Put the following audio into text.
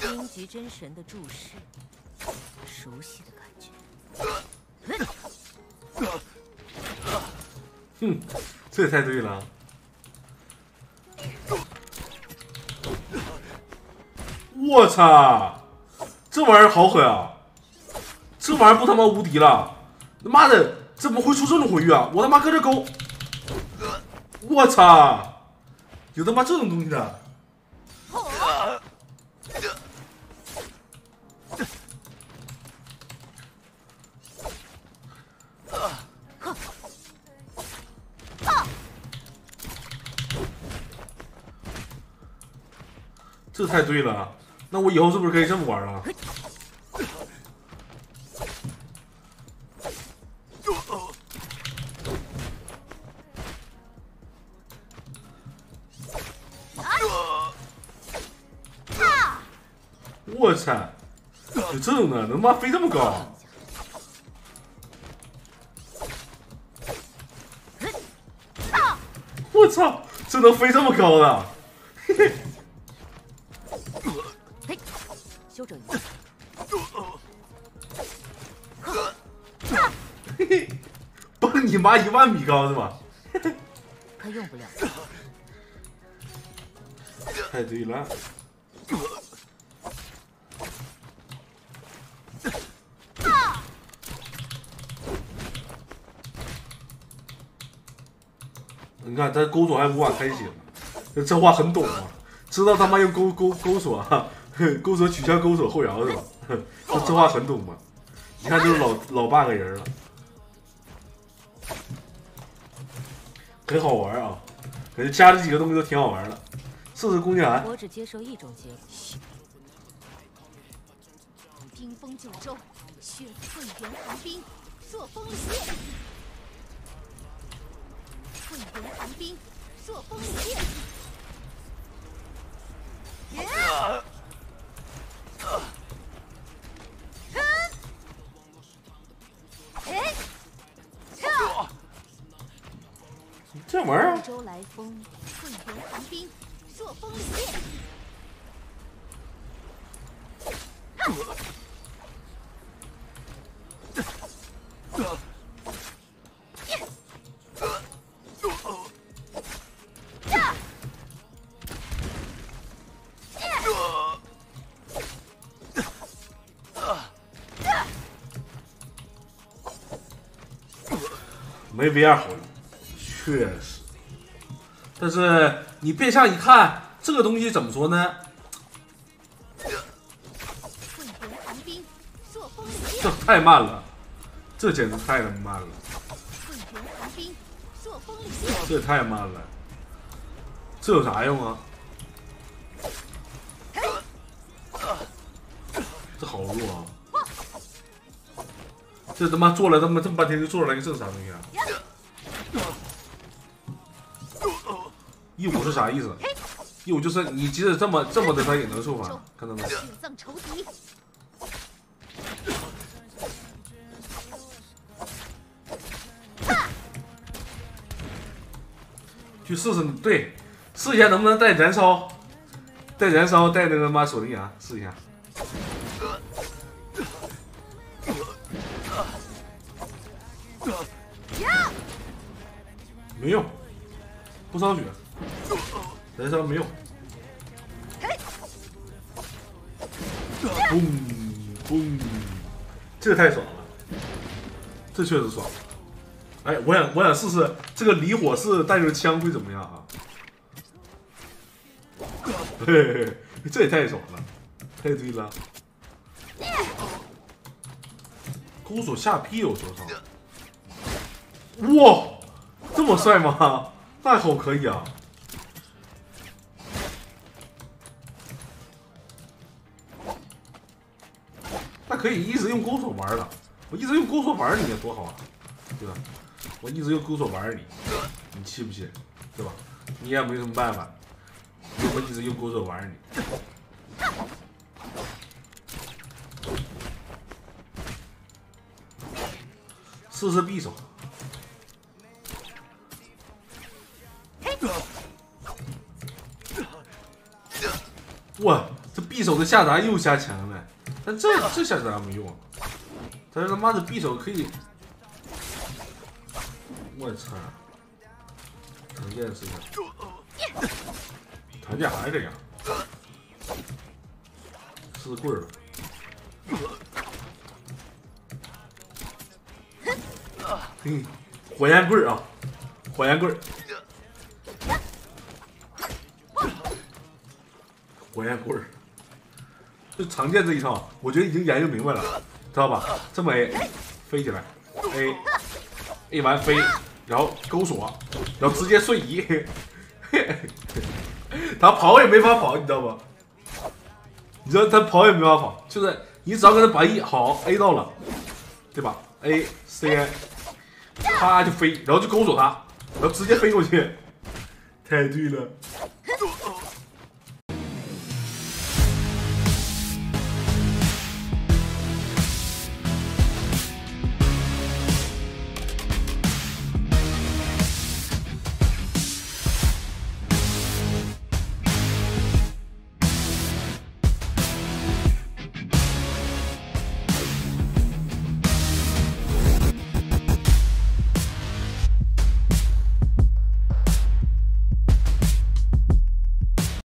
顶级真神的注视，熟悉的感觉。哼，这也太对了。我操，这玩意儿好狠啊！这玩意儿不他妈无敌了？他妈的，怎么会出这种魂玉啊？我他妈搁这勾！我操！有他妈这种东西的？这太对了，那我以后是不是可以这么玩啊？我操，有这种的，能他妈飞这么高？我操，这能飞这么高的？嘿嘿。休整一下。嘿嘿，蹦你妈一万米高是吧？他用不了。太对了。你看，这钩锁还无法开启，这话很懂啊，知道他妈用钩钩钩锁，钩锁 取消钩锁后摇是吧？这这话很懂嘛？一看就是老老半个人了，很好玩啊，感觉加这几个东西都挺好玩的。试试弓箭寒。我只接受一种结果。冰封九州，血困元寒冰，朔风裂。混元寒冰，朔风裂。这玩意儿。周来风，混元寒冰，朔风裂。没 VR 好用，确实。但是你变相一看，这个东西怎么说呢？这太慢了，这简直太他妈慢了。这也太慢了，这有啥用啊？这好弱啊！这他妈做了他妈这么半天，就做出来个这啥东西啊？一五是啥意思？一五就是你即使这么这么的，他也能触发，看到没？去试试，对，试一下能不能带燃烧，带燃烧，带那个妈锁定牙，试一下。没用，不伤血，燃烧没用。嘣嘣，这太爽了，这确实爽。哎，我想我想试试这个离火式带着枪会怎么样啊？嘿嘿，这也太爽了，太对了。钩锁下劈有多少？哇！这么帅吗？那好可以啊！那可以一直用钩锁玩了。我一直用钩锁玩你，多好啊，对吧？我一直用钩锁玩你，你气不气？对吧？你也没什么办法，我一直用钩锁玩你。试试匕首。哇，这匕首的下砸又加强了，但这这下砸没用啊，但是他妈的匕首可以，我操！唐剑是的，唐剑还是这样，四棍儿。嗯，火焰棍儿啊，火焰棍儿，火焰棍儿，就常见这一套，我觉得已经研究明白了，知道吧？这么 A 飞起来，A A 完飞，然后勾锁，然后直接瞬移，他跑也没法跑，你知道吧？你知道他跑也没法跑，就是你只要跟他把 E 好 A 到了，对吧？A C I。啪就飞，然后就勾锁他，然后直接飞过去，太对了。